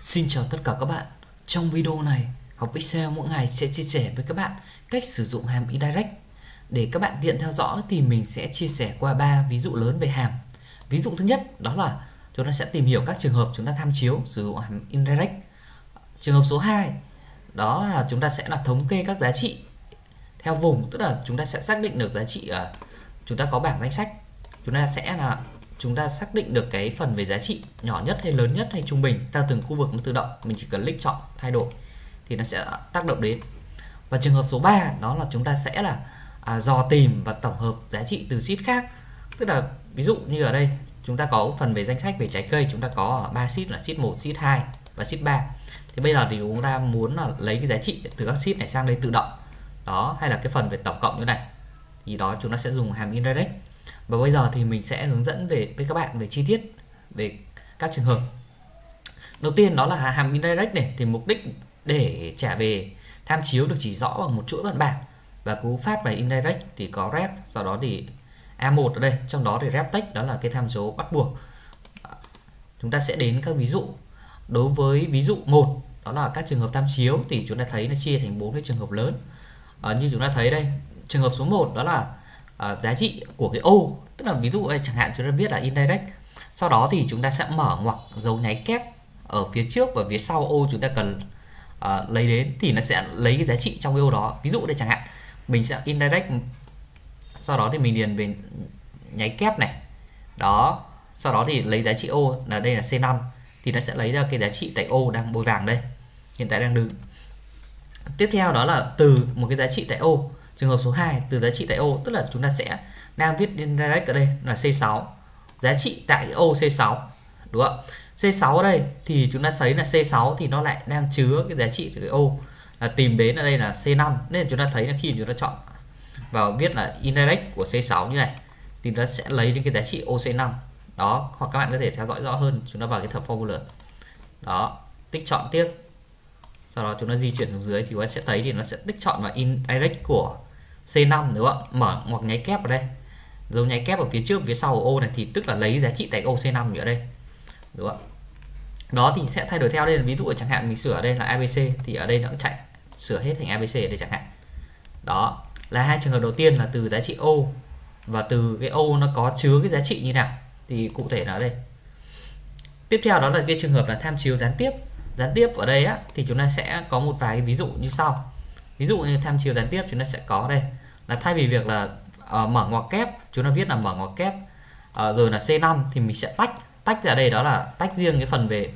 Xin chào tất cả các bạn. Trong video này, học Excel mỗi ngày sẽ chia sẻ với các bạn cách sử dụng hàm indirect. Để các bạn tiện theo dõi thì mình sẽ chia sẻ qua 3 ví dụ lớn về hàm. Ví dụ thứ nhất đó là chúng ta sẽ tìm hiểu các trường hợp chúng ta tham chiếu sử dụng hàm indirect. Trường hợp số 2 đó là chúng ta sẽ là thống kê các giá trị theo vùng, tức là chúng ta sẽ xác định được giá trị ở chúng ta có bảng danh sách. Chúng ta sẽ là chúng ta xác định được cái phần về giá trị nhỏ nhất hay lớn nhất hay trung bình theo từng khu vực nó tự động mình chỉ cần click chọn thay đổi thì nó sẽ tác động đến. Và trường hợp số 3 đó là chúng ta sẽ là à, dò tìm và tổng hợp giá trị từ sheet khác. Tức là ví dụ như ở đây chúng ta có phần về danh sách về trái cây chúng ta có ba sheet là sheet 1, sheet 2 và sheet 3 thì bây giờ thì chúng ta muốn là lấy cái giá trị từ các sheet này sang đây tự động. Đó hay là cái phần về tổng cộng như này. Thì đó chúng ta sẽ dùng hàm indirect và bây giờ thì mình sẽ hướng dẫn về với các bạn về chi tiết về các trường hợp. Đầu tiên đó là hàm indirect này thì mục đích để trả về tham chiếu được chỉ rõ bằng một chuỗi văn bản. Và cú pháp này indirect thì có ref sau đó thì A1 ở đây trong đó thì ref text đó là cái tham số bắt buộc. Chúng ta sẽ đến các ví dụ. Đối với ví dụ 1 đó là các trường hợp tham chiếu thì chúng ta thấy nó chia thành bốn cái trường hợp lớn. À, như chúng ta thấy đây trường hợp số 1 đó là uh, giá trị của cái ô. Tức là ví dụ đây chẳng hạn chúng ta viết là indirect sau đó thì chúng ta sẽ mở ngoặc dấu nháy kép ở phía trước và phía sau ô chúng ta cần uh, lấy đến thì nó sẽ lấy cái giá trị trong cái ô đó. Ví dụ đây chẳng hạn mình sẽ indirect sau đó thì mình điền về nháy kép này. Đó sau đó thì lấy giá trị ô là đây là C5 thì nó sẽ lấy ra cái giá trị tại ô đang bôi vàng đây hiện tại đang đứng. Tiếp theo đó là từ một cái giá trị tại ô trường hợp số 2 từ giá trị tại ô tức là chúng ta sẽ đang viết direct ở đây là C6 giá trị tại ô C6 đúng không C6 ở đây thì chúng ta thấy là C6 thì nó lại đang chứa cái giá trị của cái ô là tìm đến ở đây là C5 nên chúng ta thấy là khi chúng ta chọn vào viết là indirect của C6 như này, thì nó sẽ lấy đến cái giá trị OC5 đó, hoặc các bạn có thể theo dõi rõ hơn, chúng ta vào cái thập formula. Đó, tích chọn tiếp. Sau đó chúng ta di chuyển xuống dưới thì chúng ta sẽ thấy thì nó sẽ tích chọn vào indirect của C5 đúng không mở ngoặc nháy kép ở đây. Dấu nháy kép ở phía trước, phía sau của ô này thì tức là lấy giá trị tại ô C5 ở đây. Đúng không đó thì sẽ thay đổi theo đây. Là ví dụ chẳng hạn mình sửa ở đây là ABC thì ở đây nó cũng chạy, sửa hết thành ABC ở đây chẳng hạn. Đó, là hai trường hợp đầu tiên là từ giá trị ô và từ cái ô nó có chứa cái giá trị như nào thì cụ thể là ở đây. Tiếp theo đó là cái trường hợp là tham chiếu gián tiếp. Gián tiếp ở đây á, thì chúng ta sẽ có một vài cái ví dụ như sau. Ví dụ như tham chiếu gián tiếp chúng ta sẽ có đây là thay vì việc là uh, mở ngoặc kép chúng ta viết là mở ngoặc kép uh, rồi là C5 thì mình sẽ tách tách ra đây đó là tách riêng cái phần về.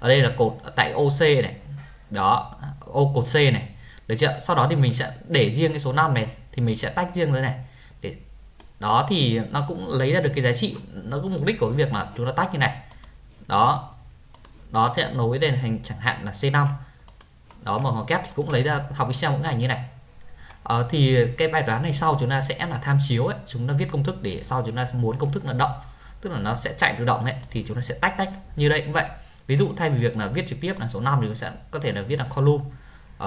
Ở đây là cột ờ, tại OC này. Đó ô cột C này. Được chưa? Sau đó thì mình sẽ để riêng cái số 5 này thì mình sẽ tách riêng ra này. Để đó thì nó cũng lấy ra được cái giá trị nó cũng mục đích của cái việc là chúng ta tách như này. Đó. Đó thì nối lên thành chẳng hạn là C5 đó mà kép thì cũng lấy ra học Excel mỗi ngày như này à, thì cái bài toán này sau chúng ta sẽ là tham chiếu ấy. Chúng ta viết công thức để sau chúng ta muốn công thức là động tức là nó sẽ chạy tự động ấy thì chúng ta sẽ tách tách như đây cũng vậy. Ví dụ thay vì việc là viết trực tiếp là số 5 thì chúng sẽ có thể là viết là column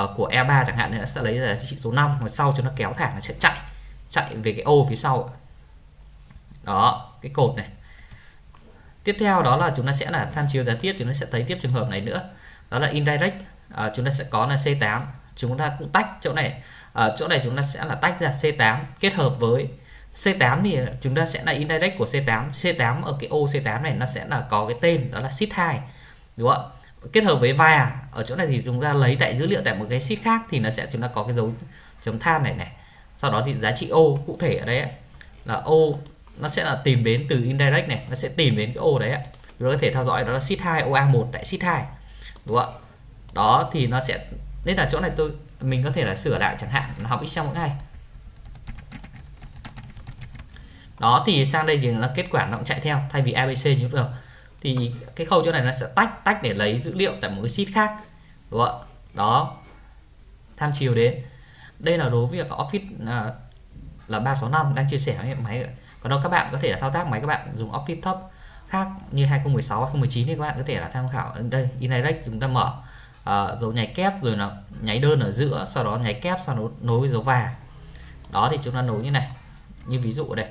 uh, của E3 chẳng hạn thì nó sẽ lấy là chỉ số 5 và sau chúng nó kéo thẳng nó sẽ chạy chạy về cái ô phía sau đó cái cột này. Tiếp theo đó là chúng ta sẽ là tham chiếu gián tiếp chúng ta sẽ thấy tiếp trường hợp này nữa. Đó là indirect à, chúng ta sẽ có là C8 chúng ta cũng tách chỗ này. Ở chỗ này chúng ta sẽ là tách ra C8 kết hợp với C8 thì chúng ta sẽ là indirect của C8 C8 ở cái ô C8 này nó sẽ là có cái tên, đó là sheet 2 đúng không kết hợp với và à, ở chỗ này thì chúng ta lấy tại dữ liệu tại một cái sheet khác thì nó sẽ, chúng ta có cái dấu chấm than này này. Sau đó thì giá trị ô cụ thể ở đây là ô, nó sẽ là tìm đến từ indirect này, nó sẽ tìm đến cái ô đấy chúng ta có thể theo dõi đó là sheet 2 OA1 tại sheet 2 đúng không đó thì nó sẽ nên là chỗ này tôi mình có thể là sửa lại chẳng hạn học Excel mỗi ngày. Đó thì sang đây thì là kết quả nó cũng chạy theo thay vì ABC như được thì cái khâu chỗ này nó sẽ tách tách để lấy dữ liệu tại một cái sheet khác đúng không đó tham chiều đến. Đây là đối với việc Office à, là 365 đang chia sẻ với máy. Còn đâu các bạn có thể là thao tác máy các bạn dùng Office thấp khác như 2016 2019 thì các bạn có thể là tham khảo. Đây indirect chúng ta mở à, dấu nháy kép rồi là nháy đơn ở giữa sau đó nháy kép sau đó nối với dấu và đó thì chúng ta nối như này như ví dụ ở đây.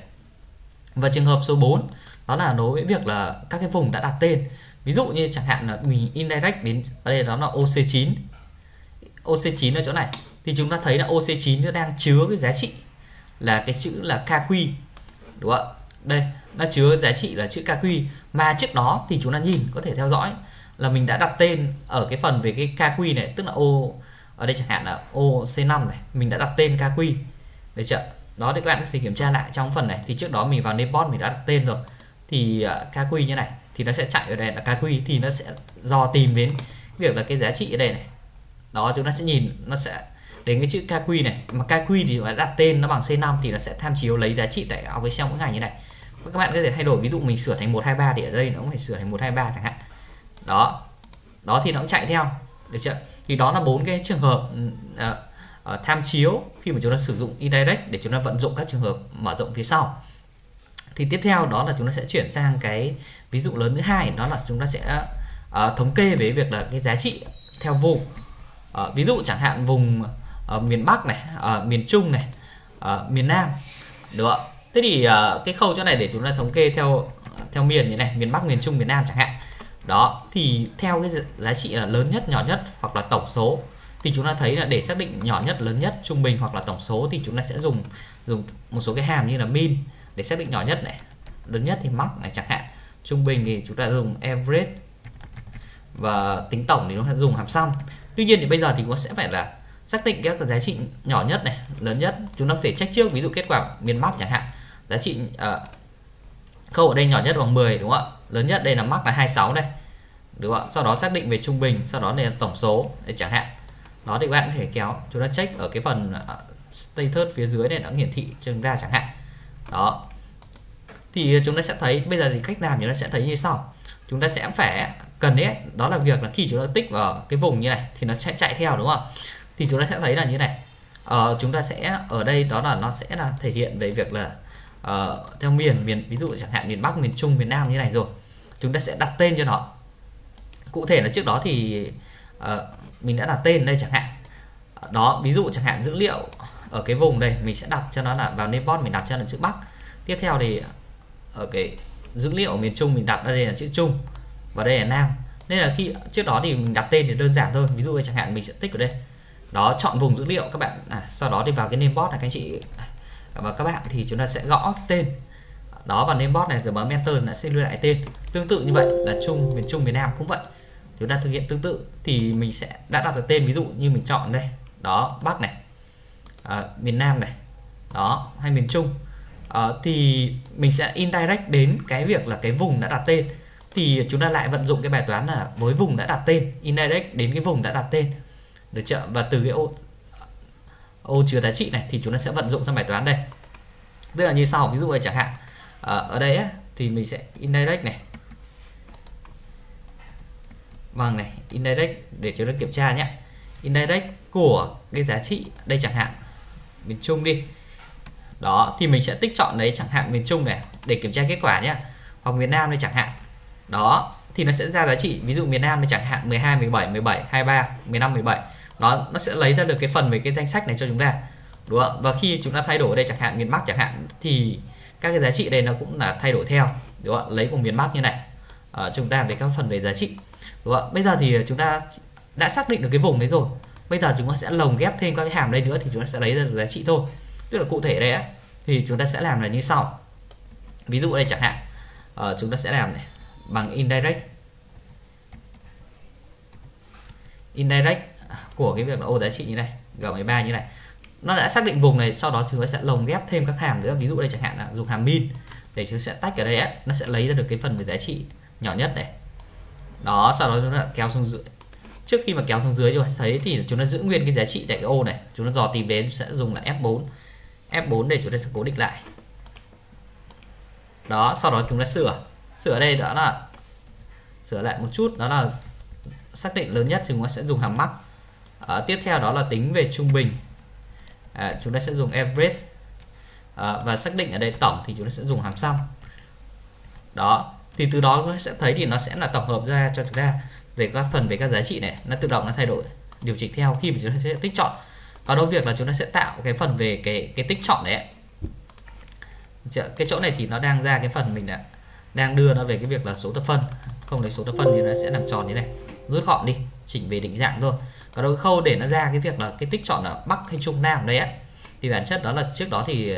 Và trường hợp số 4 đó là nối với việc là các cái vùng đã đặt tên. Ví dụ như chẳng hạn là mình indirect đến ở đây đó là OC9 OC9 ở chỗ này thì chúng ta thấy là OC9 nó đang chứa cái giá trị là cái chữ là KQ đúng không ạ? Đây nó chứa giá trị là chữ KQ mà trước đó thì chúng ta nhìn có thể theo dõi là mình đã đặt tên ở cái phần về cái KQ này, tức là ô ở đây chẳng hạn là OC5 này, mình đã đặt tên KQ được chưa? Đó, thì các bạn có thể kiểm tra lại trong phần này. Thì trước đó mình vào Nepot mình đã đặt tên rồi. Thì ờ, KQ như này, thì nó sẽ chạy ở đây là KQ thì nó sẽ dò tìm đến việc là cái giá trị ở đây này. Đó, chúng ta sẽ nhìn, nó sẽ đến cái chữ KQ này. Mà KQ thì đã đặt tên nó bằng C5 thì nó sẽ tham chiếu lấy giá trị tại áo với xem mỗi ngày như này. Các bạn có thể thay đổi, ví dụ mình sửa thành 123 thì ở đây nó cũng phải sửa thành 123 chẳng hạn đó. Đó thì nó cũng chạy theo. Được chưa? Thì đó là bốn cái trường hợp uh, uh, tham chiếu khi mà chúng ta sử dụng indirect để chúng ta vận dụng các trường hợp mở rộng phía sau. Thì tiếp theo đó là chúng ta sẽ chuyển sang cái ví dụ lớn thứ hai đó là chúng ta sẽ uh, thống kê về việc là cái giá trị theo vùng. Uh, ví dụ chẳng hạn vùng uh, miền Bắc này uh, miền Trung này uh, miền Nam. Được không? thế thì uh, cái khâu chỗ này để chúng ta thống kê theo theo miền như này miền Bắc miền Trung miền Nam chẳng hạn đó thì theo cái giá trị là lớn nhất nhỏ nhất hoặc là tổng số thì chúng ta thấy là để xác định nhỏ nhất lớn nhất trung bình hoặc là tổng số thì chúng ta sẽ dùng dùng một số cái hàm như là min để xác định nhỏ nhất này. Lớn nhất thì max này chẳng hạn. Trung bình thì chúng ta dùng average và tính tổng thì chúng ta dùng hàm sum. Tuy nhiên thì bây giờ thì nó sẽ phải là xác định các giá trị nhỏ nhất này lớn nhất. Chúng ta có thể check trước ví dụ kết quả miền Bắc chẳng hạn. Giá trị uh, Khâu ở đây nhỏ nhất bằng 10 đúng không ạ? Lớn nhất đây là mắc là 26 đây. Đúng không ạ? Sau đó xác định về trung bình sau đó là tổng số. Để chẳng hạn. Đó thì các bạn có thể kéo chúng ta check ở cái phần à, status phía dưới này nó hiển thị cho chúng ta chẳng hạn. Đó. Thì chúng ta sẽ thấy bây giờ thì cách làm chúng ta sẽ thấy như sau. Chúng ta sẽ phải cần đấy đó là việc là khi chúng ta tích vào cái vùng như này thì nó sẽ chạy theo đúng không thì chúng ta sẽ thấy là như này. Ờ, chúng ta sẽ ở đây đó là nó sẽ là thể hiện về việc là uh, theo miền miền ví dụ chẳng hạn miền Bắc miền Trung miền Nam như này rồi chúng ta sẽ đặt tên cho nó. Cụ thể là trước đó thì uh, mình đã đặt tên đây chẳng hạn. Đó ví dụ chẳng hạn dữ liệu ở cái vùng đây mình sẽ đặt cho nó là vào Nepot mình đặt cho nó chữ Bắc. Tiếp theo thì ở cái dữ liệu ở miền Trung mình đặt ở đây là chữ Trung và đây là Nam. Nên là khi trước đó thì mình đặt tên thì đơn giản thôi. Ví dụ chẳng hạn mình sẽ tích ở đây. Đó chọn vùng dữ liệu các bạn. À, sau đó thì vào cái namebot này các anh chị và các bạn thì chúng ta sẽ gõ tên. Đó và namebot này rồi bấm enter nó sẽ lưu lại tên. Tương tự như vậy là Trung miền Trung miền Nam cũng vậy. Chúng ta thực hiện tương tự thì mình sẽ đã đặt được tên ví dụ như mình chọn đây. Đó Bắc này. À, miền Nam này. Đó hay miền Trung. À, thì mình sẽ indirect đến cái việc là cái vùng đã đặt tên. Thì chúng ta lại vận dụng cái bài toán là với vùng đã đặt tên indirect đến cái vùng đã đặt tên. Được chưa? Và từ cái ô ô chứa giá trị này thì chúng ta sẽ vận dụng sang bài toán đây. Tức là như sau ví dụ này chẳng hạn. Ờ, ở đây á, thì mình sẽ indirect này. Bằng này indirect để chúng ta kiểm tra nhé. Indirect của cái giá trị đây chẳng hạn miền Trung đi. Đó thì mình sẽ tích chọn đấy chẳng hạn miền Trung này để kiểm tra kết quả nhé. Hoặc miền Nam đây chẳng hạn. Đó thì nó sẽ ra giá trị ví dụ miền Nam đây chẳng hạn 12 17 17 23 15 17 nó nó sẽ lấy ra được cái phần về cái danh sách này cho chúng ta đúng không? Và khi chúng ta thay đổi đây chẳng hạn miền Bắc chẳng hạn thì các cái giá trị đây nó cũng là thay đổi theo đúng không? Lấy của miền Bắc như này. À, chúng ta về các phần về giá trị đúng không? Bây giờ thì chúng ta đã xác định được cái vùng đấy rồi. Bây giờ chúng ta sẽ lồng ghép thêm các cái hàm đây nữa thì chúng ta sẽ lấy ra được giá trị thôi. Tức là cụ thể đây á thì chúng ta sẽ làm là như sau. Ví dụ đây chẳng hạn. À, chúng ta sẽ làm này bằng indirect. Indirect của cái việc là ô giá trị như này G13 như này. Nó đã xác định vùng này sau đó chúng ta sẽ lồng ghép thêm các hàm nữa. Ví dụ đây chẳng hạn là dùng hàm min để chúng sẽ tách ở đây ấy, nó sẽ lấy ra được cái phần về giá trị nhỏ nhất này. Đó sau đó chúng ta kéo xuống dưới. Trước khi mà kéo xuống dưới chúng ta thấy thì chúng ta giữ nguyên cái giá trị tại cái ô này. Chúng ta dò tìm đến sẽ dùng là F4 F4 để chúng ta sẽ cố định lại. Đó sau đó chúng ta sửa. Sửa ở đây đó là sửa lại một chút. Đó là xác định lớn nhất thì chúng ta sẽ dùng hàm mắc à, tiếp theo đó là tính về trung bình. À, chúng ta sẽ dùng average. À, và xác định ở đây tổng thì chúng ta sẽ dùng hàm sum. Đó thì từ đó chúng ta sẽ thấy thì nó sẽ là tổng hợp ra cho chúng ta về các phần về các giá trị này. Nó tự động nó thay đổi điều chỉnh theo khi mà chúng ta sẽ tích chọn. Có đâu việc là chúng ta sẽ tạo cái phần về cái cái tích chọn đấy cái chỗ này thì nó đang ra cái phần mình đã đang đưa nó về cái việc là số thập phân. Không lấy số thập phân thì nó sẽ làm tròn như này. Rút gọn đi chỉnh về định dạng thôi còn đâu khâu để nó ra cái việc là cái tích chọn ở bắc hay trung nam đấy á thì bản chất đó là trước đó thì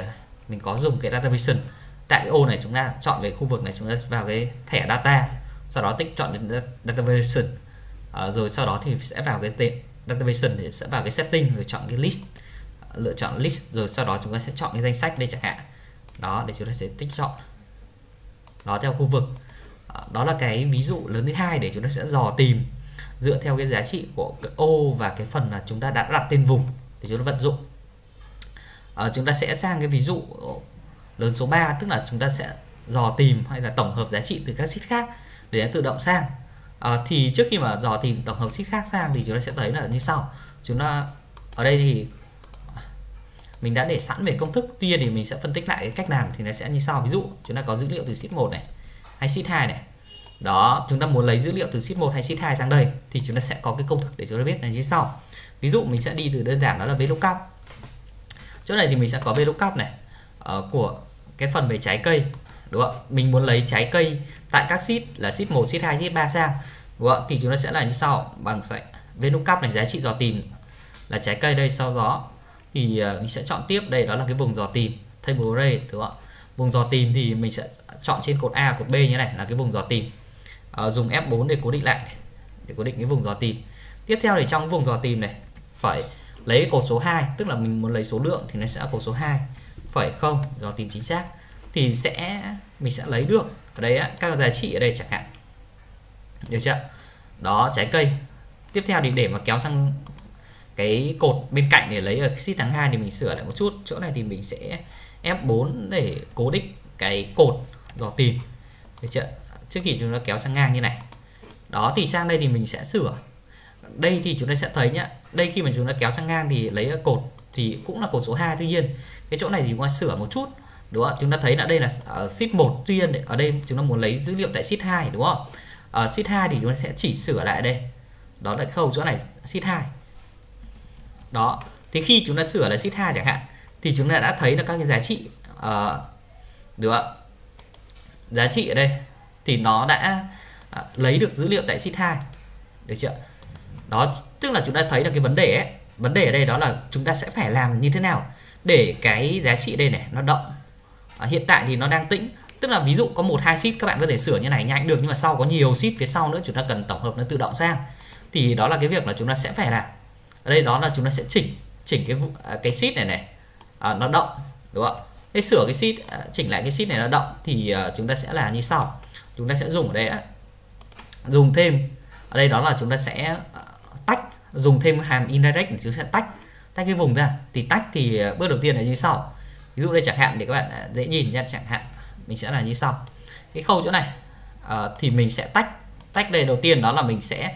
mình có dùng cái data vision. Tại cái ô này chúng ta chọn về khu vực này chúng ta vào cái thẻ data sau đó tích chọn đến data vision. À, rồi sau đó thì sẽ vào cái tên data vision thì sẽ vào cái setting rồi chọn cái list lựa chọn list rồi sau đó chúng ta sẽ chọn cái danh sách đây chẳng hạn. Đó để chúng ta sẽ tích chọn đó theo khu vực. Ờ, đó là cái ví dụ lớn thứ hai để chúng ta sẽ dò tìm dựa theo cái giá trị của cái ô và cái phần là chúng ta đã đặt tên vùng thì chúng ta vận dụng. À, chúng ta sẽ sang cái ví dụ lớn số 3 tức là chúng ta sẽ dò tìm hay là tổng hợp giá trị từ các sheet khác để nó tự động sang. À, thì trước khi mà dò tìm tổng hợp sheet khác sang thì chúng ta sẽ thấy là như sau. Chúng ta ở đây thì mình đã để sẵn về công thức tuy nhiên thì mình sẽ phân tích lại cái cách làm thì nó sẽ như sau. Ví dụ chúng ta có dữ liệu từ sheet 1 này hay sheet 2 này đó chúng ta muốn lấy dữ liệu từ sheet 1 hay sheet 2 sang đây thì chúng ta sẽ có cái công thức để chúng ta biết là như sau. Ví dụ mình sẽ đi từ đơn giản đó là VLOOKUP chỗ này thì mình sẽ có VLOOKUP này uh, của cái phần về trái cây đúng không mình muốn lấy trái cây tại các sheet là sheet 1 sheet 2 sheet 3 sang đúng không thì chúng ta sẽ là như sau bằng sẽ VLOOKUP này giá trị dò tìm là trái cây đây sau đó thì uh, mình sẽ chọn tiếp đây đó là cái vùng dò tìm table array đúng không vùng dò tìm thì mình sẽ chọn trên cột A cột B như này là cái vùng dò tìm. Ờ, dùng F4 để cố định lại này, để cố định cái vùng dò tìm. Tiếp theo thì trong vùng dò tìm này phải lấy cột số 2 tức là mình muốn lấy số lượng thì nó sẽ cột số 2 phải không? Dò tìm chính xác. Thì sẽ mình sẽ lấy được ở đây á, các giá trị ở đây chẳng hạn. Được chưa? Đó trái cây. Tiếp theo thì để mà kéo sang cái cột bên cạnh để lấy ở sheet tháng 2 thì mình sửa lại một chút. Chỗ này thì mình sẽ F4 để cố định cái cột dò tìm. Được chưa? Trước khi chúng ta kéo sang ngang như này. Đó thì sang đây thì mình sẽ sửa. Đây thì chúng ta sẽ thấy nhá đây khi mà chúng ta kéo sang ngang thì lấy cột thì cũng là cột số 2 tuy nhiên. Cái chỗ này thì chúng ta sửa một chút đúng không? Chúng ta thấy là đây là ở sheet 1 tuy nhiên ở đây chúng ta muốn lấy dữ liệu tại sheet 2 đúng không? Ở sheet 2 thì chúng ta sẽ chỉ sửa lại đây. Đó là khâu chỗ này sheet 2 đó thì khi chúng ta sửa là sheet 2 chẳng hạn thì chúng ta đã thấy được các cái giá trị uh, được không? giá trị ở đây thì nó đã à, lấy được dữ liệu tại sheet 2 được chưa? Đó tức là chúng ta thấy là cái vấn đề ấy vấn đề ở đây đó là chúng ta sẽ phải làm như thế nào để cái giá trị đây này nó động à, hiện tại thì nó đang tĩnh. Tức là ví dụ có một hai sheet các bạn có thể sửa như này nhanh được nhưng mà sau có nhiều sheet phía sau nữa chúng ta cần tổng hợp nó tự động sang. Thì đó là cái việc là chúng ta sẽ phải làm. Ở đây đó là chúng ta sẽ chỉnh chỉnh cái à, cái sheet này này. À, nó động đúng không để sửa cái sheet à, chỉnh lại cái sheet này nó động thì chúng ta sẽ là như sau chúng ta sẽ dùng ở đây ạ. Dùng thêm, ở đây đó là chúng ta sẽ ờ, tách, dùng thêm hàm indirect để chúng ta sẽ tách tách cái vùng ra. Thì tách thì ờ, bước đầu tiên là như sau. Ví dụ đây chẳng hạn để các bạn ờ, dễ nhìn nha chẳng hạn mình sẽ là như sau. Cái khâu chỗ này thì mình sẽ tách tách đây đầu tiên đó là mình sẽ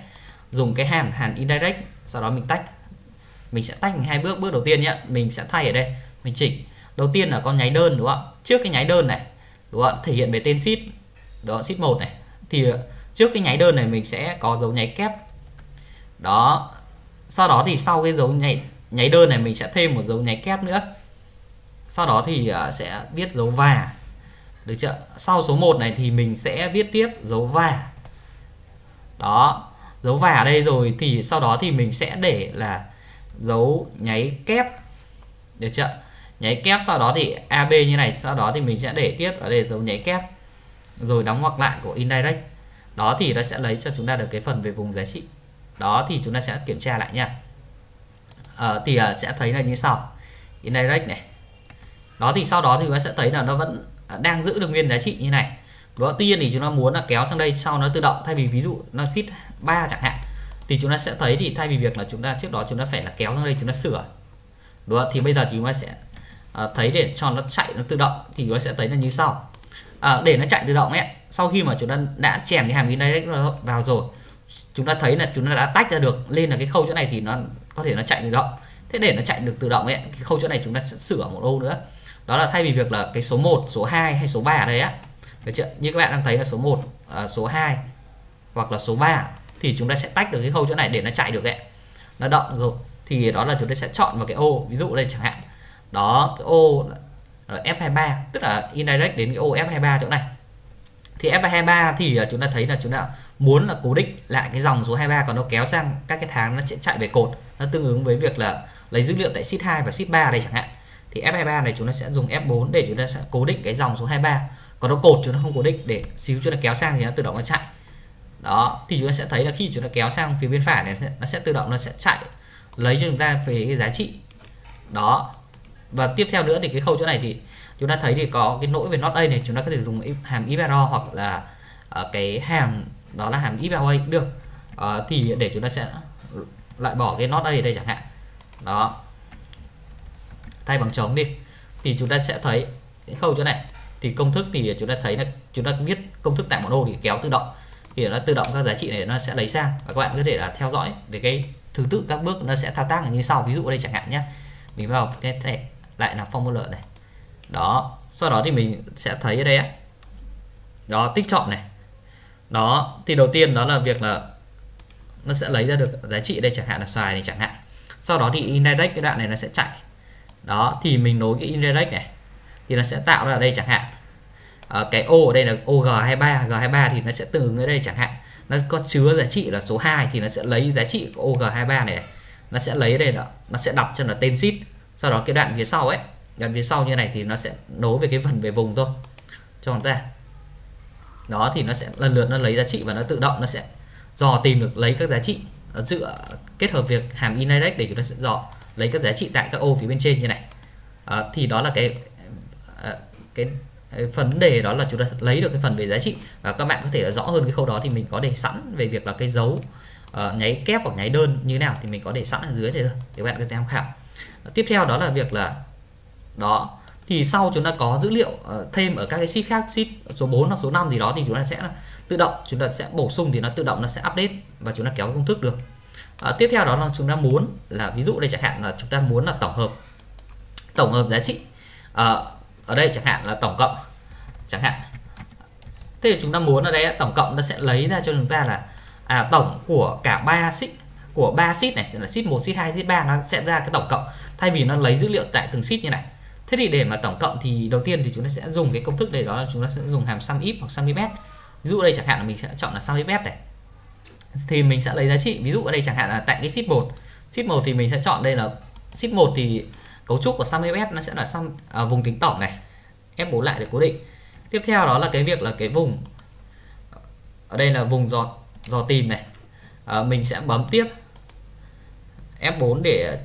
dùng cái hàm hàm indirect, sau đó mình tách. Mình sẽ tách hai bước bước đầu tiên nhé mình sẽ thay ở đây. Mình chỉnh. Đầu tiên là con nháy đơn, đúng không trước cái nháy đơn này, đúng không thể hiện về tên sheet đó sheet 1 này. Thì ờ, trước cái nháy đơn này mình sẽ có dấu nháy kép. Đó. Sau đó thì sau cái dấu nháy nháy đơn này mình sẽ thêm một dấu nháy kép nữa. Sau đó thì ờ, sẽ viết dấu và được chưa? Sau số 1 này thì mình sẽ viết tiếp dấu và đó. Dấu và ở đây rồi thì sau đó thì mình sẽ để là dấu nháy kép. Được chưa? Nháy kép sau đó thì AB như này, sau đó thì mình sẽ để tiếp ở đây dấu nháy kép rồi đóng ngoặc lại của indirect. Đó thì nó sẽ lấy cho chúng ta được cái phần về vùng giá trị. Đó thì chúng ta sẽ kiểm tra lại nha. À, thì uh, sẽ thấy là như sau. Indirect này. Đó thì sau đó thì chúng ta sẽ thấy là nó vẫn à, đang giữ được nguyên giá trị như này. Đó tuy nhiên thì chúng ta muốn là kéo sang đây sau nó tự động thay vì ví dụ nó sheet 3 chẳng hạn thì chúng ta sẽ thấy thì thay vì việc là chúng ta trước đó chúng ta phải là kéo sang đây chúng ta sửa. Đúng không? thì bây giờ chúng ta sẽ uh, thấy để cho nó chạy nó tự động thì chúng ta sẽ thấy là như sau à, để nó chạy tự động ấy sau khi mà chúng ta đã chèn cái hàm indirect vào rồi chúng ta thấy là chúng ta đã tách ra được lên là cái khâu chỗ này thì nó có thể nó chạy tự động. Thế để nó chạy được tự động ấy cái khâu chỗ này chúng ta sẽ sửa một ô nữa. Đó là thay vì việc là cái số 1 số 2 hay số 3 ở đây á. Được chưa? Như các bạn đang thấy là số 1 à, số 2 hoặc là số 3 thì chúng ta sẽ tách được cái khâu chỗ này để nó chạy được đấy nó động rồi thì đó là chúng ta sẽ chọn vào cái ô ví dụ đây chẳng hạn. Đó cái ô Ờ, F23 tức là indirect đến cái ô F23 chỗ này. Thì F23 thì ờ, chúng ta thấy là chúng ta muốn là cố định lại cái dòng số 23 còn nó kéo sang các cái tháng nó sẽ chạy về cột. Nó tương ứng với việc là lấy dữ liệu tại sheet 2 và sheet 3 đây chẳng hạn. Thì F23 này chúng ta sẽ dùng F4 để chúng ta sẽ cố định cái dòng số 23 còn nó cột chúng ta không cố định, để xíu chúng ta kéo sang thì nó tự động nó chạy. Đó, thì chúng ta sẽ thấy là khi chúng ta kéo sang phía bên phải này, nó sẽ tự động nó sẽ chạy, lấy cho chúng ta về cái giá trị. Đó và tiếp theo nữa thì cái khâu chỗ này thì chúng ta thấy thì có cái lỗi về not a này chúng ta có thể dùng hàm ifaro hoặc là uh, cái hàm đó là hàm ifra được. Uh, thì để chúng ta sẽ loại bỏ cái not a ở đây chẳng hạn. Đó. Thay bằng trống đi. Thì chúng ta sẽ thấy cái khâu chỗ này. Thì công thức thì chúng ta thấy là chúng ta viết công thức tại một ô thì kéo tự động. Thì nó tự động các giá trị này nó sẽ lấy sang. Và các bạn có thể là theo dõi về cái thứ tự các bước nó sẽ thao tác như sau. Ví dụ ở đây chẳng hạn nhé. Mình vào cái lại là formula này. Đó sau đó thì mình sẽ thấy ở đây á. Đó tích chọn này. Đó thì đầu tiên đó là việc là nó sẽ lấy ra được giá trị đây chẳng hạn là xoài này chẳng hạn. Sau đó thì indirect cái đoạn này nó sẽ chạy. Đó thì mình nối cái indirect này thì nó sẽ tạo ra ở đây chẳng hạn. À, cái ô ở đây là OG23 G23 thì nó sẽ tương ứng ở đây chẳng hạn. Nó có chứa giá trị là số 2 thì nó sẽ lấy giá trị của OG23 này. Nó sẽ lấy ở đây đó, nó sẽ đọc cho là tên sheet sau đó cái đoạn phía sau ấy đoạn phía sau như này thì nó sẽ nối về cái phần về vùng thôi. Cho chúng ta. Đó thì nó sẽ lần lượt nó lấy giá trị và nó tự động nó sẽ dò tìm được lấy các giá trị dựa kết hợp việc hàm indirect để chúng ta sẽ dò lấy các giá trị tại các ô phía bên trên như này. À, thì đó là cái à, cái vấn đề đó là chúng ta lấy được cái phần về giá trị. Và các bạn có thể là rõ hơn cái khâu đó thì mình có để sẵn về việc là cái dấu uh, nháy kép hoặc nháy đơn như nào thì mình có để sẵn ở dưới đây rồi để các bạn có thể tham khảo tiếp theo đó là việc là đó thì sau chúng ta có dữ liệu ờ, thêm ở các cái sheet khác sheet số 4 hoặc số 5 gì đó thì chúng ta sẽ tự động chúng ta sẽ bổ sung thì nó tự động nó sẽ update và chúng ta kéo công thức được. À, tiếp theo đó là chúng ta muốn là ví dụ đây chẳng hạn là chúng ta muốn là tổng hợp tổng hợp giá trị à, ở đây chẳng hạn là tổng cộng chẳng hạn. Thế thì chúng ta muốn ở đây tổng cộng nó sẽ lấy ra cho chúng ta là à, tổng của cả ba sheet của ba sheet này sẽ là sheet 1, sheet 2, sheet 3 nó sẽ ra cái tổng cộng thay vì nó lấy dữ liệu tại từng sheet như này. Thế thì để mà tổng cộng thì đầu tiên thì chúng ta sẽ dùng cái công thức này đó là chúng ta sẽ dùng hàm sum if hoặc sum if ví dụ đây chẳng hạn là mình sẽ chọn là sum if này. Thì mình sẽ lấy giá trị. Ví dụ ở đây chẳng hạn là tại cái sheet 1 sheet 1 thì mình sẽ chọn đây là sheet 1 thì cấu trúc của sum if nó sẽ là sum à, vùng tính tổng này. F4 lại để cố định. Tiếp theo đó là cái việc là cái vùng ở đây là vùng dò dò tìm này. À, mình sẽ bấm tiếp F4 để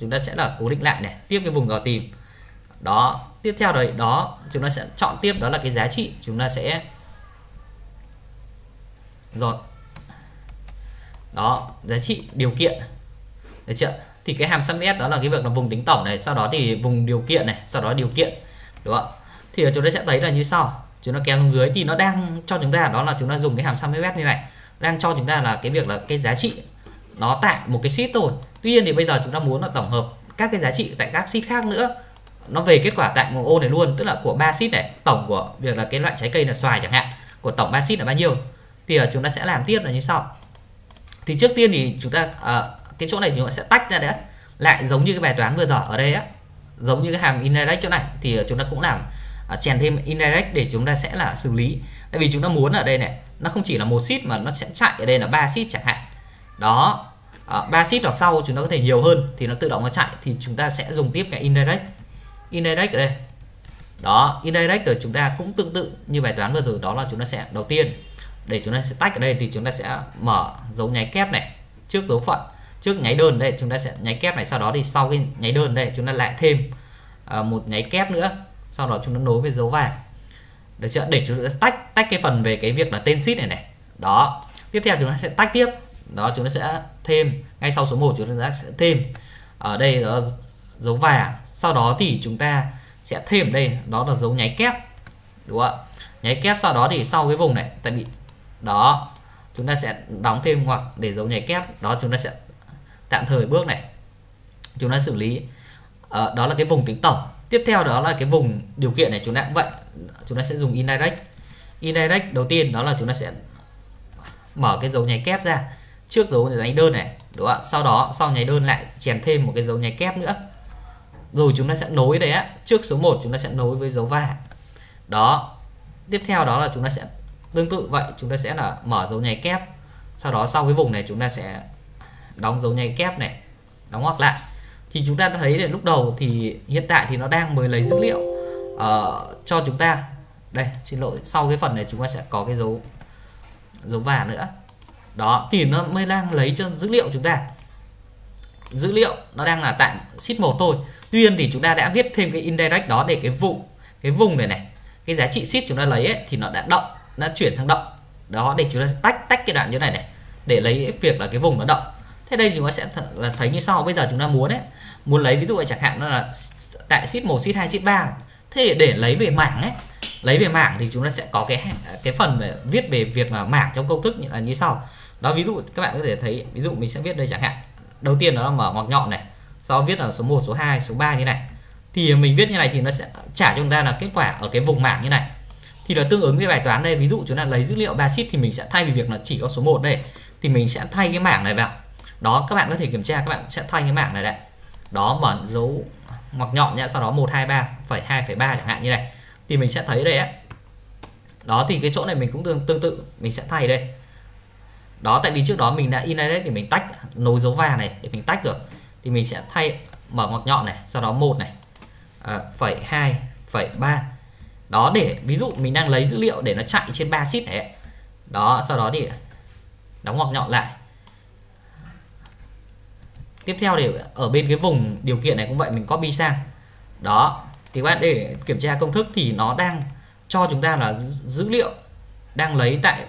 chúng ta sẽ là cố định lại này, tiếp cái vùng dò tìm. Đó, tiếp theo đấy, đó, chúng ta sẽ chọn tiếp, đó là cái giá trị chúng ta sẽ rồi đó, giá trị điều kiện. Được chưa? Thì cái hàm sum s đó là cái việc là vùng tính tổng này, sau đó thì vùng điều kiện này, sau đó điều kiện, đúng không thì chúng ta sẽ thấy là như sau, chúng ta kéo xuống dưới thì nó đang cho chúng ta, đó là chúng ta dùng cái hàm sum s như này, đang cho chúng ta là cái việc là cái giá trị nó tại một cái sheet thôi. Tuy nhiên thì bây giờ chúng ta muốn là tổng hợp các cái giá trị tại các sheet khác nữa. Nó về kết quả tại một ô này luôn tức là của ba sheet này. Tổng của việc là cái loại trái cây là xoài chẳng hạn của tổng ba sheet là bao nhiêu? Thì ờ, chúng ta sẽ làm tiếp là như sau. Thì trước tiên thì chúng ta à, cái chỗ này chúng ta sẽ tách ra đấy. Lại giống như cái bài toán vừa rồi ở đây á giống như cái hàm indirect chỗ này thì ờ, chúng ta cũng làm chèn thêm indirect để chúng ta sẽ là xử lý. Tại vì chúng ta muốn ở đây này nó không chỉ là một sheet mà nó sẽ chạy ở đây là ba sheet chẳng hạn. Đó ba sheet ở sau chúng ta có thể nhiều hơn thì nó tự động nó chạy thì chúng ta sẽ dùng tiếp cái indirect indirect ở đây đó indirect rồi chúng ta cũng tương tự như bài toán vừa rồi đó là chúng ta sẽ đầu tiên để chúng ta sẽ tách ở đây thì chúng ta sẽ mở dấu nháy kép này trước dấu phận trước nháy đơn đây chúng ta sẽ nháy kép này sau đó thì sau cái nháy đơn đây chúng ta lại thêm uh, một nháy kép nữa sau đó chúng ta nối với dấu vàng được chưa để chúng ta tách tách cái phần về cái việc là tên sheet này này đó tiếp theo chúng ta sẽ tách tiếp đó chúng ta sẽ thêm. Ngay sau số 1 chúng ta sẽ thêm. Ở đây đó dấu và sau đó thì chúng ta sẽ thêm đây. Đó là dấu nháy kép. Đúng không ạ? Nháy kép sau đó thì sau cái vùng này tại vì đó chúng ta sẽ đóng thêm hoặc để dấu nháy kép. Đó chúng ta sẽ tạm thời bước này. Chúng ta xử lý. Uh, đó là cái vùng tính tổng. Tiếp theo đó là cái vùng điều kiện này chúng ta cũng vậy. Chúng ta sẽ dùng indirect. Indirect đầu tiên đó là chúng ta sẽ mở cái dấu nháy kép ra trước dấu nháy đơn này đúng không ạ? Sau đó sau nháy đơn lại chèn thêm một cái dấu nháy kép nữa. Rồi chúng ta sẽ nối đấy á trước số 1 chúng ta sẽ nối với dấu va đó tiếp theo đó là chúng ta sẽ tương tự vậy chúng ta sẽ là mở dấu nháy kép. Sau đó sau cái vùng này chúng ta sẽ đóng dấu nháy kép này đóng ngoặc lại. Thì chúng ta thấy là lúc đầu thì hiện tại thì nó đang mới lấy dữ liệu uh, cho chúng ta. Đây xin lỗi sau cái phần này chúng ta sẽ có cái dấu dấu và nữa đó thì nó mới đang lấy cho dữ liệu chúng ta. Dữ liệu nó đang là tại sheet 1 thôi. Tuy nhiên thì chúng ta đã viết thêm cái indirect đó để cái vùng cái vùng này này cái giá trị sheet chúng ta lấy ấy, thì nó đã động nó chuyển sang động. Đó để chúng ta tách tách cái đoạn như này này để lấy việc là cái vùng nó động. Thế đây chúng ta sẽ th là thấy như sau. Bây giờ chúng ta muốn ấy muốn lấy ví dụ chẳng hạn là tại sheet 1 sheet 2 sheet 3 thế để, để lấy về mảng ấy lấy về mảng thì chúng ta sẽ có cái cái phần về viết về việc là mảng trong công thức như là như sau đó ví dụ các bạn có thể thấy ví dụ mình sẽ viết đây chẳng hạn. Đầu tiên nó là mở ngoặc nhọn này sau viết là số 1 số 2 số 3 như này. Thì mình viết như này thì nó sẽ trả cho chúng ta là kết quả ở cái vùng mảng như này. Thì là tương ứng với bài toán đây ví dụ chúng ta lấy dữ liệu ba sheet thì mình sẽ thay vì việc là chỉ có số 1 đây thì mình sẽ thay cái mảng này vào. Đó các bạn có thể kiểm tra các bạn sẽ thay cái mảng này đấy đó mở dấu ngoặc nhọn nhá sau đó 123 phẩy 2,3 chẳng hạn như này. Thì mình sẽ thấy đây á. Đó thì cái chỗ này mình cũng tương tương tự mình sẽ thay đây đó tại vì trước đó mình đã indirect để mình tách nối dấu vàng này để mình tách rồi. Thì mình sẽ thay mở ngoặc nhọn này sau đó một này. À, phẩy hai phẩy ba. Đó để ví dụ mình đang lấy dữ liệu để nó chạy trên ba sheet này đó sau đó thì đóng ngoặc nhọn lại. Tiếp theo thì ở bên cái vùng điều kiện này cũng vậy mình copy sang. Đó thì các bạn để kiểm tra công thức thì nó đang cho chúng ta là dữ liệu đang lấy tại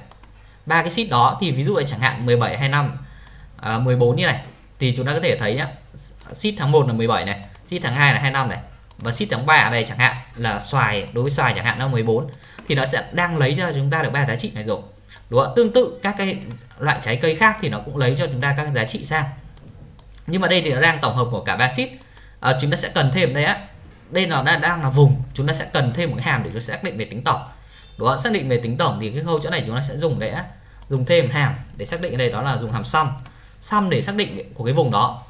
ba cái sheet đó thì ví dụ là chẳng hạn 17 25 à, 14 như này thì chúng ta có thể thấy nhá sheet tháng 1 là 17 này sheet tháng 2 là 25 này và sheet tháng 3 ở đây chẳng hạn là xoài đối với xoài chẳng hạn là 14 thì nó sẽ đang lấy cho chúng ta được ba giá trị này rồi. Đúng không? tương tự các cái loại trái cây khác thì nó cũng lấy cho chúng ta các giá trị sang. Nhưng mà đây thì nó đang tổng hợp của cả ba sheet. À, chúng ta sẽ cần thêm đây á. Đây nó đang, đang là vùng chúng ta sẽ cần thêm một cái hàm để chúng ta xác định về tính tổng đúng không? xác định về tính tổng thì cái khâu chỗ này chúng ta sẽ dùng để dùng thêm hàm để xác định đây đó là dùng hàm sum. Sum để xác định của cái vùng đó.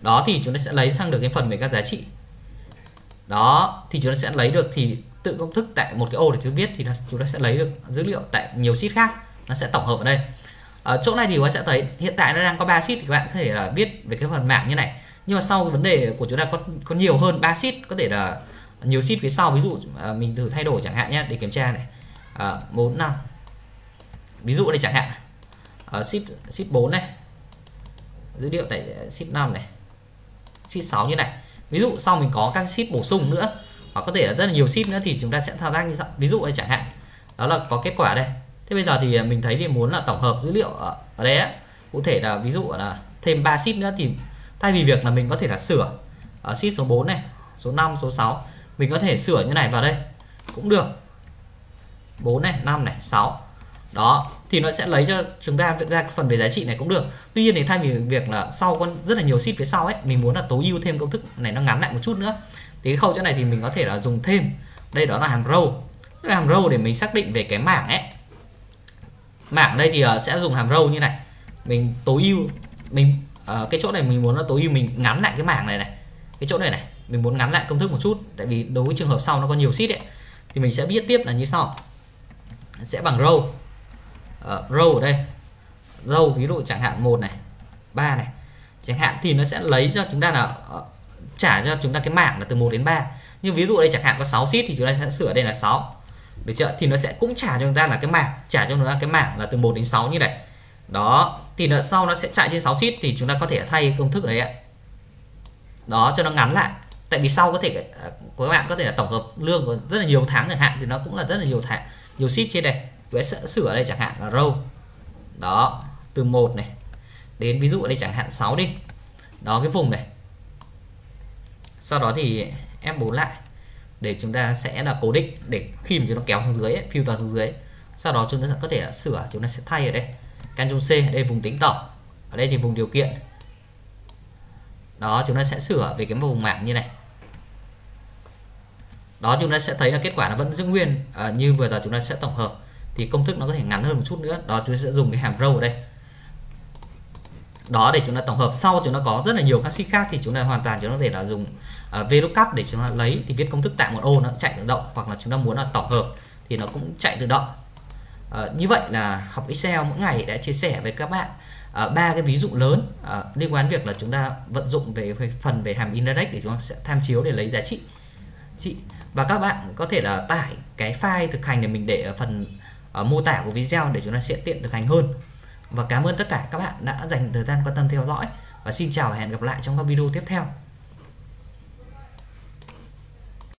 Đó thì chúng ta sẽ lấy sang được cái phần về các giá trị. Đó, thì chúng ta sẽ lấy được thì tự công thức tại một cái ô để chúng viết thì chúng ta sẽ lấy được dữ liệu tại nhiều sheet khác. Nó sẽ tổng hợp ở đây. Ở chỗ này thì các bạn sẽ thấy hiện tại nó đang có 3 sheet thì các bạn có thể là viết về cái phần mảng như này. Nhưng mà sau cái vấn đề của chúng ta có có nhiều hơn 3 sheet, có thể là nhiều sheet phía sau. Ví dụ à, mình thử thay đổi chẳng hạn nhé, để kiểm tra này à, 4 5 ví dụ này chẳng hạn. Ở sheet sheet 4 này. Dữ liệu tại ờ, sheet 5 này. Sheet 6 như này. Ví dụ sau mình có các sheet bổ sung nữa hoặc có thể là rất là nhiều sheet nữa thì chúng ta sẽ thao tác như sau. Ví dụ này chẳng hạn. Đó là có kết quả đây. Thế bây giờ thì ờ, mình thấy thì muốn là tổng hợp dữ liệu ở, ở đây á. Cụ thể là ví dụ là thêm 3 sheet nữa thì thay vì việc là mình có thể là sửa ờ, ở sheet số 4 này số 5 số 6 mình có thể sửa như này vào đây. Cũng được. 4 này 5 này 6 đó thì nó sẽ lấy cho chúng ta ra phần về giá trị này cũng được. Tuy nhiên thì thay vì việc là sau con rất là nhiều sheet phía sau ấy mình muốn là tối ưu thêm công thức này nó ngắn lại một chút nữa. Thì cái khâu chỗ này thì mình có thể là dùng thêm. Đây đó là hàm row là hàm row để mình xác định về cái mảng ấy. Mảng đây thì ờ, sẽ dùng hàm row như này. Mình tối ưu mình uh, cái chỗ này mình muốn nó tối ưu mình ngắn lại cái mảng này này. Cái chỗ này này mình muốn ngắn lại công thức một chút. Tại vì đối với trường hợp sau nó có nhiều sheet ấy thì mình sẽ viết tiếp là như sau sẽ bằng row. Uh, row ở đây. Row ví dụ chẳng hạn một này ba này. Chẳng hạn thì nó sẽ lấy cho chúng ta là uh, trả cho chúng ta cái mảng là từ 1 đến 3 nhưng ví dụ đây chẳng hạn có 6 sheet thì chúng ta sẽ sửa đây là 6 được chưa? Thì nó sẽ cũng trả cho chúng ta là cái mảng trả cho chúng ta cái mảng là từ 1 đến 6 như này. Đó thì nó sau nó sẽ chạy trên 6 sheet thì chúng ta có thể thay công thức đấy ạ. Đó cho nó ngắn lại. Tại vì sau có thể của các bạn có thể là tổng hợp lương của rất là nhiều tháng chẳng hạn thì nó cũng là rất là nhiều tháng nhiều sheet trên đây với sửa đây chẳng hạn là row. Đó từ 1 này đến ví dụ ở đây chẳng hạn 6 đi. Đó cái vùng này. Sau đó thì em bốn lại để chúng ta sẽ là cố định để khi mà chúng ta kéo xuống dưới ấy, filter xuống dưới sau đó chúng ta có thể sửa chúng ta sẽ thay ở đây. Ctrl C đây vùng tính tổng. Ở đây thì vùng điều kiện. Đó chúng ta sẽ sửa về cái vùng mảng như này đó chúng ta sẽ thấy là kết quả nó vẫn giữ nguyên à, như vừa giờ chúng ta sẽ tổng hợp thì công thức nó có thể ngắn hơn một chút nữa đó chúng ta sẽ dùng cái hàm row ở đây đó để chúng ta tổng hợp sau chúng ta có rất là nhiều các sheet khác thì chúng ta hoàn toàn chúng ta có thể là dùng uh, VLOOKUP để chúng ta lấy thì viết công thức tại một ô nó chạy tự động hoặc là chúng ta muốn là tổng hợp thì nó cũng chạy tự động uh, như vậy là học Excel mỗi ngày đã chia sẻ với các bạn ba uh, cái ví dụ lớn uh, liên quan việc là chúng ta vận dụng về phần về hàm indirect để chúng ta sẽ tham chiếu để lấy giá trị chị, và các bạn có thể là tải cái file thực hành để mình để ở phần, ở mô tả của video để chúng ta sẽ tiện thực hành hơn. Và cảm ơn tất cả các bạn đã dành thời gian quan tâm theo dõi. Và xin chào và hẹn gặp lại trong các video tiếp theo.